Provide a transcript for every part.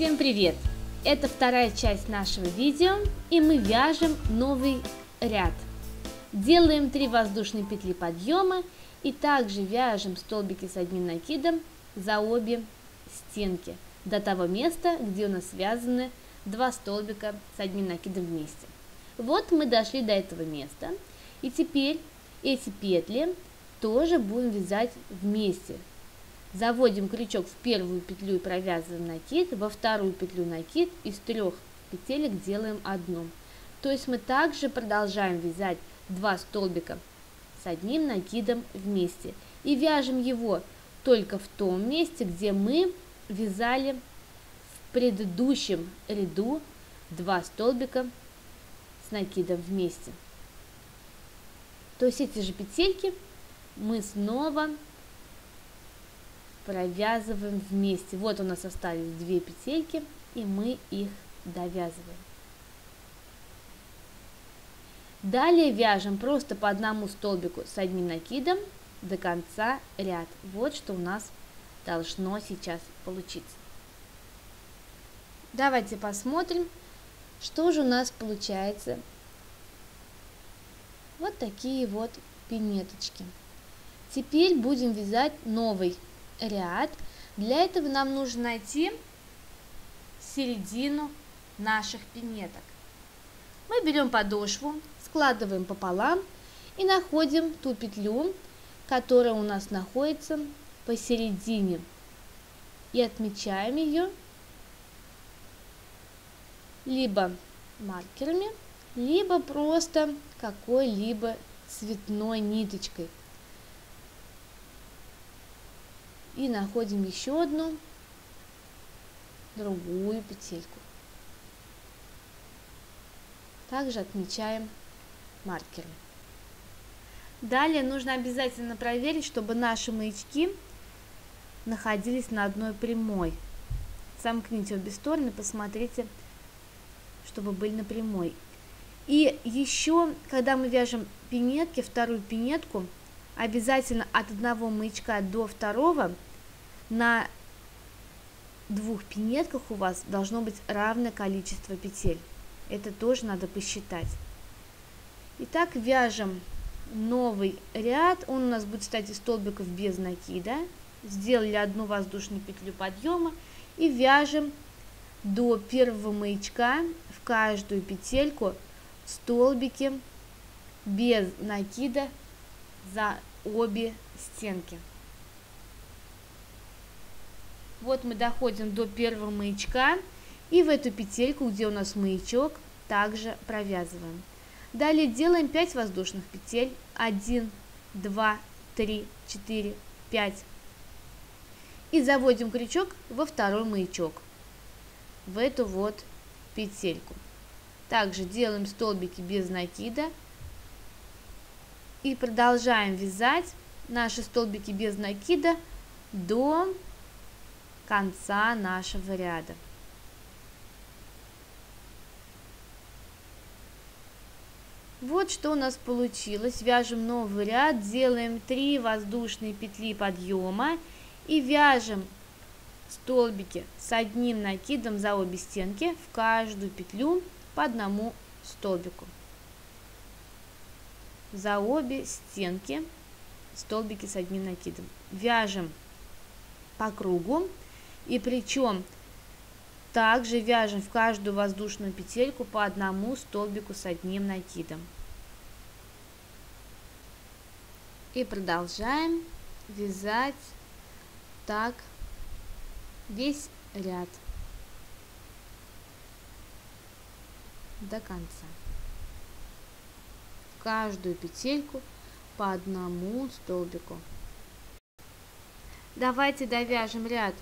Всем привет! Это вторая часть нашего видео, и мы вяжем новый ряд. Делаем 3 воздушные петли подъема и также вяжем столбики с одним накидом за обе стенки до того места, где у нас связаны два столбика с одним накидом вместе. Вот мы дошли до этого места, и теперь эти петли тоже будем вязать вместе. Заводим крючок в первую петлю и провязываем накид, во вторую петлю накид, из трех петелек делаем одну. То есть мы также продолжаем вязать два столбика с одним накидом вместе. И вяжем его только в том месте, где мы вязали в предыдущем ряду два столбика с накидом вместе. То есть эти же петельки мы снова провязываем вместе. Вот у нас остались две петельки, и мы их довязываем. Далее вяжем просто по одному столбику с одним накидом до конца ряд. Вот что у нас должно сейчас получиться. Давайте посмотрим, что же у нас получается. Вот такие вот пинеточки. Теперь будем вязать новый ряд. Для этого нам нужно найти середину наших пинеток. Мы берем подошву, складываем пополам и находим ту петлю, которая у нас находится посередине. И отмечаем ее либо маркерами, либо просто какой-либо цветной ниточкой – и находим еще одну другую петельку. Также отмечаем маркером. Далее нужно обязательно проверить, чтобы наши маячки находились на одной прямой. Сомкните обе стороны, посмотрите, чтобы были на прямой. И еще, когда мы вяжем пинетки, вторую пинетку, обязательно от одного маячка до второго на двух пинетках у вас должно быть равное количество петель. Это тоже надо посчитать. Итак, вяжем новый ряд. Он у нас будет, кстати, столбиков без накида. Сделали одну воздушную петлю подъема и вяжем до первого маячка в каждую петельку столбики без накида за обе стенки. Вот мы доходим до первого маячка и в эту петельку, где у нас маячок, также провязываем. Далее делаем 5 воздушных петель. 1, 2, 3, 4, 5. И заводим крючок во второй маячок, в эту вот петельку. Также делаем столбики без накида и продолжаем вязать наши столбики без накида до конца нашего ряда. Вот что у нас получилось. Вяжем новый ряд, делаем 3 воздушные петли подъема и вяжем столбики с одним накидом за обе стенки в каждую петлю по одному столбику за обе стенки столбики с одним накидом. Вяжем по кругу и причем также вяжем в каждую воздушную петельку по одному столбику с одним накидом. И продолжаем вязать так весь ряд до конца каждую петельку по одному столбику. Давайте довяжем ряд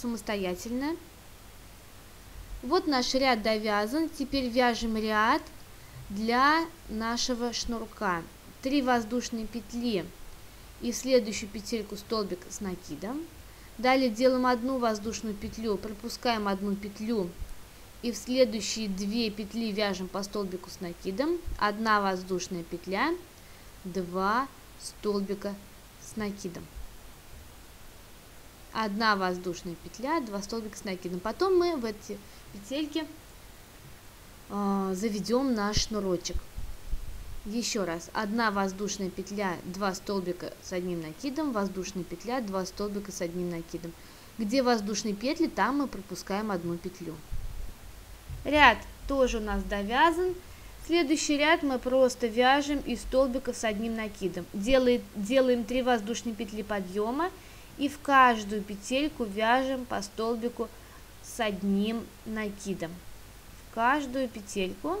самостоятельно. Вот наш ряд довязан. Теперь вяжем ряд для нашего шнурка. 3 воздушные петли и следующую петельку столбик с накидом. Далее делаем одну воздушную петлю, пропускаем одну петлю и в следующие две петли вяжем по столбику с накидом, одна воздушная петля, два столбика с накидом. Одна воздушная петля, два столбика с накидом. Потом мы в эти петельки э, заведем наш шнурочек. Еще раз, одна воздушная петля, два столбика с одним накидом, воздушная петля, два столбика с одним накидом. Где воздушные петли, там мы пропускаем одну петлю. Ряд тоже у нас довязан. Следующий ряд мы просто вяжем из столбиков с одним накидом. Делает, делаем 3 воздушные петли подъема и в каждую петельку вяжем по столбику с одним накидом. В каждую петельку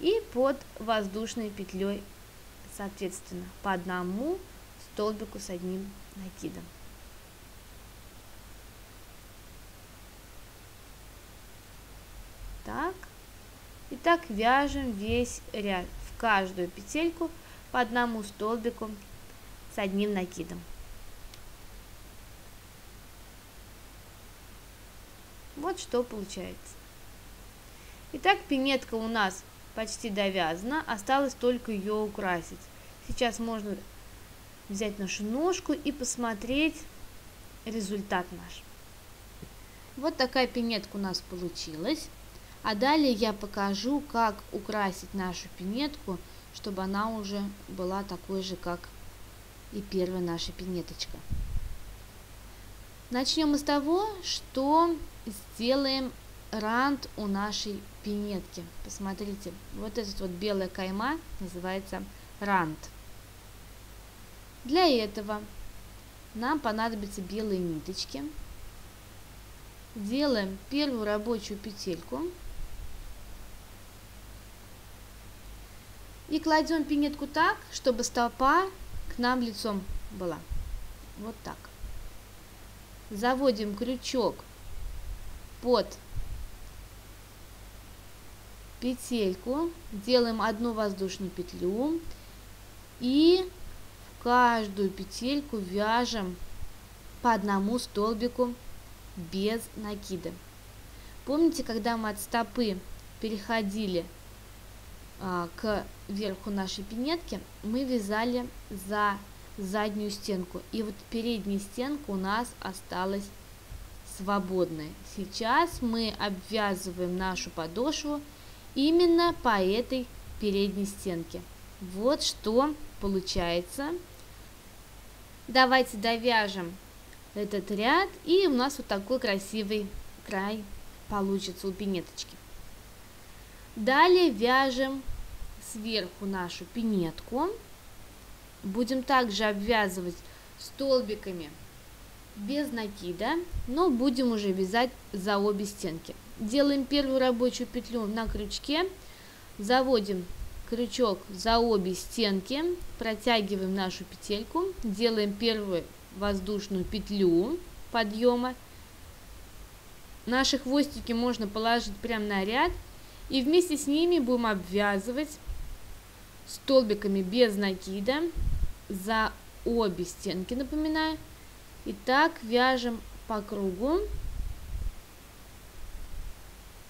и под воздушной петлей, соответственно, по одному столбику с одним накидом. Так. И так вяжем весь ряд в каждую петельку по одному столбику с одним накидом. Вот что получается. Итак, пинетка у нас почти довязана, осталось только ее украсить. Сейчас можно взять нашу ножку и посмотреть результат наш. Вот такая пинетка у нас получилась. А далее я покажу, как украсить нашу пинетку, чтобы она уже была такой же, как и первая наша пинеточка. Начнем с того, что сделаем рант у нашей пинетки. Посмотрите, вот этот вот белая кайма называется рант. Для этого нам понадобятся белые ниточки. Делаем первую рабочую петельку. И кладем пинетку так, чтобы стопа к нам лицом была. Вот так. Заводим крючок под петельку, делаем одну воздушную петлю и в каждую петельку вяжем по одному столбику без накида. Помните, когда мы от стопы переходили а, к верху нашей пинетки, мы вязали за заднюю стенку. И вот передняя стенка у нас осталась свободной. Сейчас мы обвязываем нашу подошву именно по этой передней стенке. Вот что получается. Давайте довяжем этот ряд, и у нас вот такой красивый край получится у пинеточки. Далее вяжем сверху нашу пинетку. Будем также обвязывать столбиками без накида, но будем уже вязать за обе стенки. Делаем первую рабочую петлю на крючке, заводим крючок за обе стенки, протягиваем нашу петельку, делаем первую воздушную петлю подъема. Наши хвостики можно положить прямо на ряд и вместе с ними будем обвязывать столбиками без накида за обе стенки, напоминаю. И так вяжем по кругу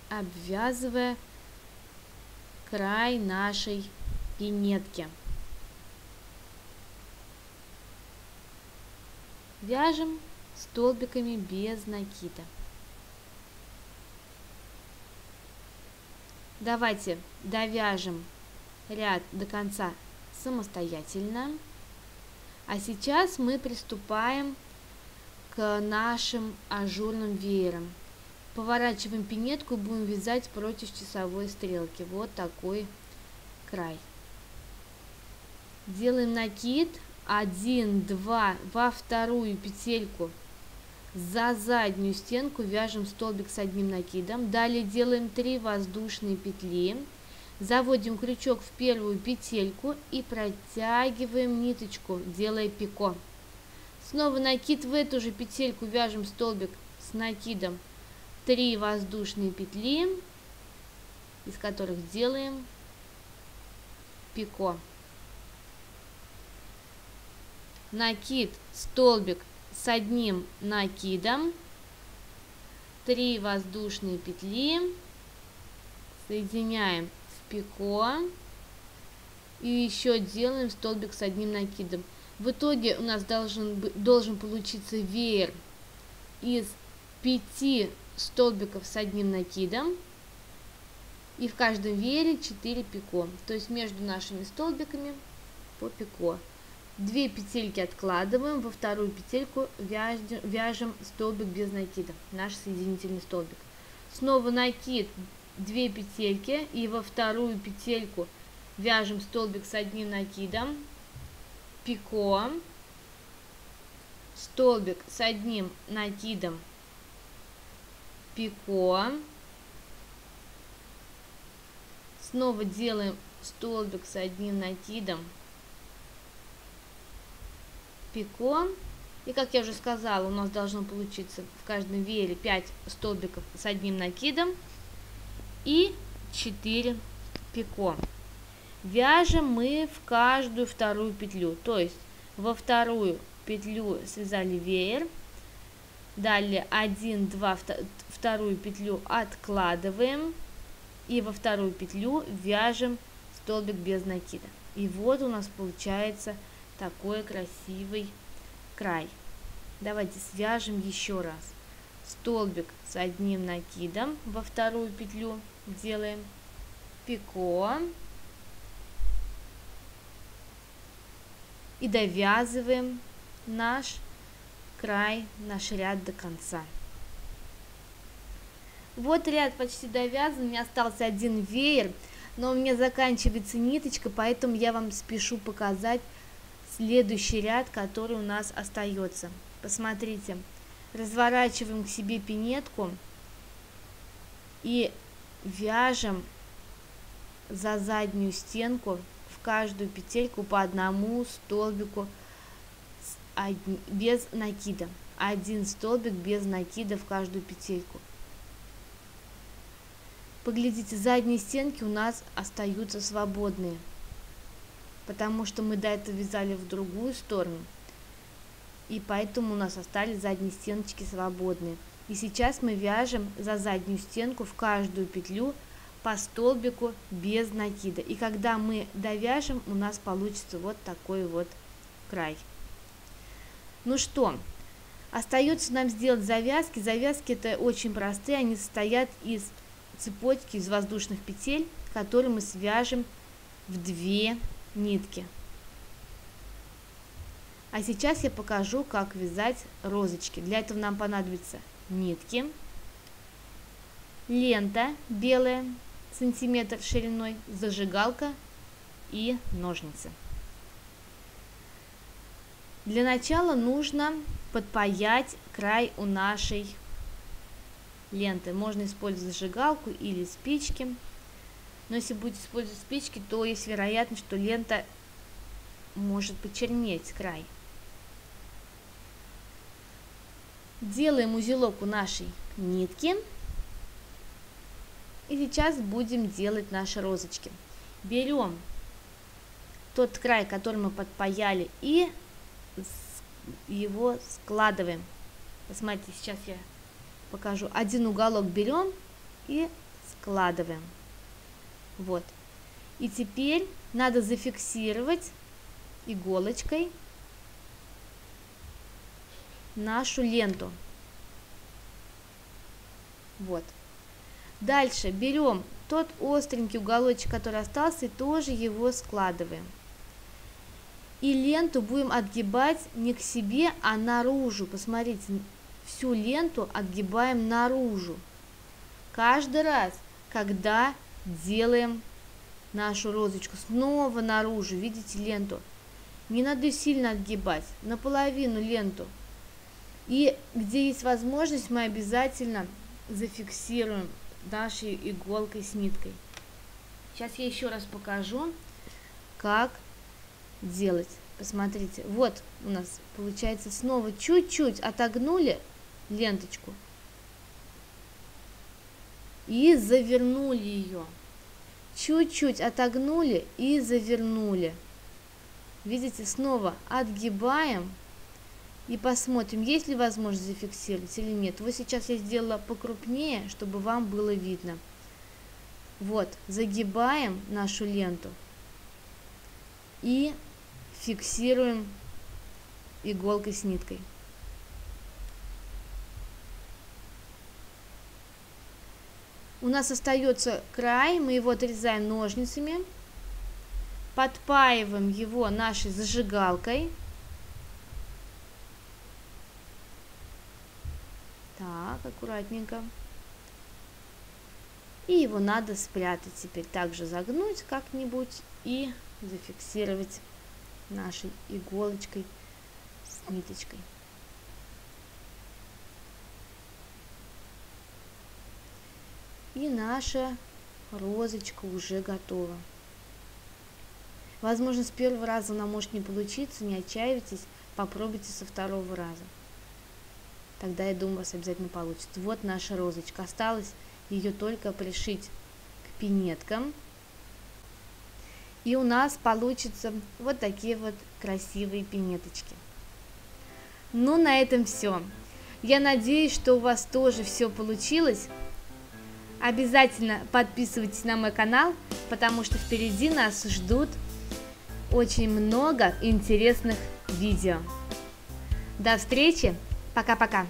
обвязывая край нашей пинетки. Вяжем столбиками без накида. Давайте довяжем ряд до конца самостоятельно. А сейчас мы приступаем к нашим ажурным веерам. Поворачиваем пинетку и будем вязать против часовой стрелки. Вот такой край. Делаем накид 1, 2 во вторую петельку за заднюю стенку вяжем столбик с одним накидом. Далее делаем 3 воздушные петли. Заводим крючок в первую петельку и протягиваем ниточку, делая пико. Снова накид в эту же петельку вяжем столбик с накидом 3 воздушные петли, из которых делаем пико. Накид, столбик с одним накидом, 3 воздушные петли, соединяем пико. И еще делаем столбик с одним накидом. В итоге у нас должен, должен получиться веер из пяти столбиков с одним накидом. И в каждом веере 4 пико. То есть между нашими столбиками по пико. Две петельки откладываем во вторую петельку вяжем, вяжем столбик без накида наш соединительный столбик. Снова накид 2 петельки и во вторую петельку вяжем столбик с одним накидом пико столбик с одним накидом пико снова делаем столбик с одним накидом пико и как я уже сказала у нас должно получиться в каждом веере 5 столбиков с одним накидом и 4 пико. Вяжем мы в каждую вторую петлю. То есть во вторую петлю связали веер далее 1 2 вторую петлю откладываем и во вторую петлю вяжем столбик без накида. И вот у нас получается такой красивый край. Давайте свяжем еще раз столбик с одним накидом во вторую петлю делаем пико и довязываем наш край, наш ряд до конца. Вот ряд почти довязан, меня остался один веер, но у меня заканчивается ниточка, поэтому я вам спешу показать следующий ряд, который у нас остается. Посмотрите, разворачиваем к себе пинетку и вяжем за заднюю стенку в каждую петельку по одному столбику без накида. Один столбик без накида в каждую петельку. Поглядите, задние стенки у нас остаются свободные, потому что мы до этого вязали в другую сторону, и поэтому у нас остались задние стеночки свободные. И сейчас мы вяжем за заднюю стенку в каждую петлю по столбику без накида. И когда мы довяжем, у нас получится вот такой вот край. Ну что, остается нам сделать завязки. Завязки это очень простые, они состоят из цепочки, из воздушных петель, которые мы свяжем в две нитки. А сейчас я покажу, как вязать розочки. Для этого нам понадобятся нитки, лента белая, сантиметр шириной, зажигалка и ножницы. Для начала нужно подпаять край у нашей ленты. Можно использовать зажигалку или спички. Но если будете использовать спички, то есть вероятность, что лента может почернеть край. Делаем узелок у нашей нитки. И сейчас будем делать наши розочки. Берем тот край, который мы подпаяли, и его складываем. Посмотрите, сейчас я покажу. Один уголок берем и складываем. Вот. И теперь надо зафиксировать иголочкой нашу ленту. Вот. Дальше берем тот остренький уголочек, который остался, и тоже его складываем. И ленту будем отгибать не к себе, а наружу. Посмотрите, всю ленту отгибаем наружу. Каждый раз, когда делаем нашу розочку, снова наружу, видите ленту. Не надо сильно отгибать, наполовину ленту. И где есть возможность, мы обязательно зафиксируем нашей иголкой с ниткой. Сейчас я еще раз покажу, как делать. Посмотрите, вот у нас получается снова чуть-чуть отогнули ленточку и завернули ее. Чуть-чуть отогнули и завернули. Видите, снова отгибаем и посмотрим, есть ли возможность зафиксировать или нет. Вот сейчас я сделала покрупнее, чтобы вам было видно. Вот, загибаем нашу ленту и фиксируем иголкой с ниткой. У нас остается край, мы его отрезаем ножницами, подпаиваем его нашей зажигалкой – Так, аккуратненько. И его надо спрятать теперь. Также загнуть как-нибудь и зафиксировать нашей иголочкой с ниточкой. И наша розочка уже готова. Возможно, с первого раза она может не получиться, не отчаивайтесь, попробуйте со второго раза. Тогда, я думаю, у вас обязательно получится. Вот наша розочка. Осталось ее только пришить к пинеткам. И у нас получится вот такие вот красивые пинеточки. Ну, на этом все. Я надеюсь, что у вас тоже все получилось. Обязательно подписывайтесь на мой канал, потому что впереди нас ждут очень много интересных видео. До встречи, пока-пока!